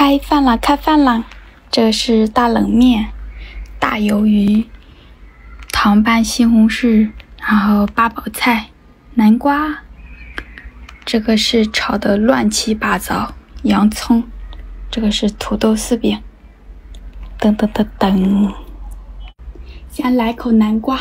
开饭了，开饭了！这是大冷面、大鱿鱼、糖拌西红柿，然后八宝菜、南瓜。这个是炒的乱七八糟，洋葱。这个是土豆丝饼。噔噔噔噔，先来口南瓜。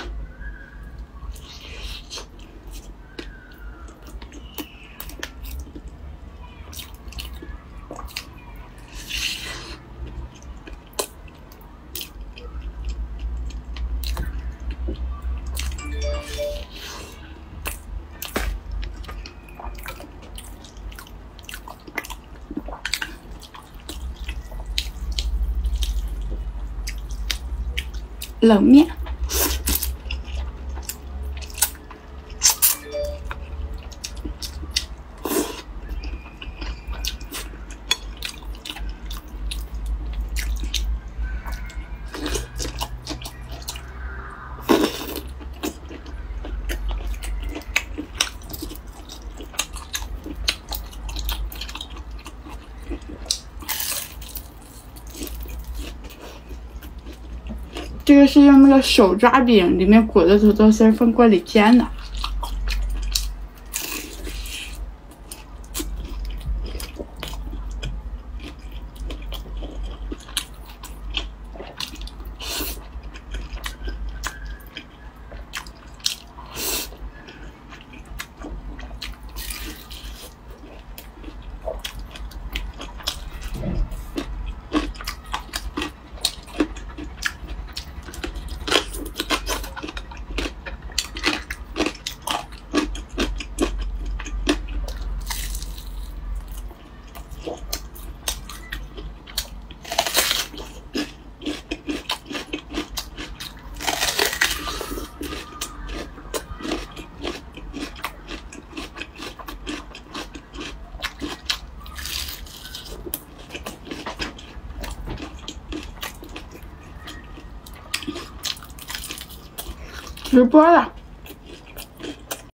冷面，这个是用那个手抓饼，里面裹的土豆丝放锅里煎的。直播了。